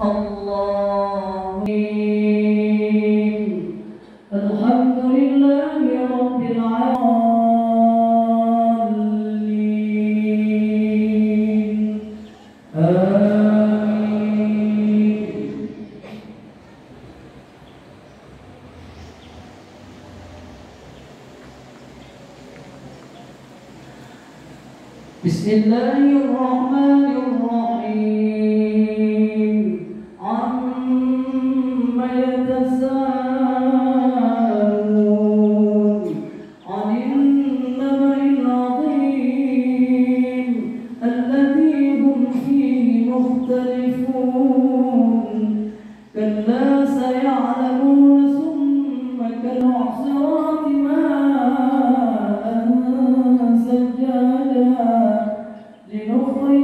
الله الحمد لله رب العالمين. آمين بسم الله الرحمن الرحيم.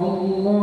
Allah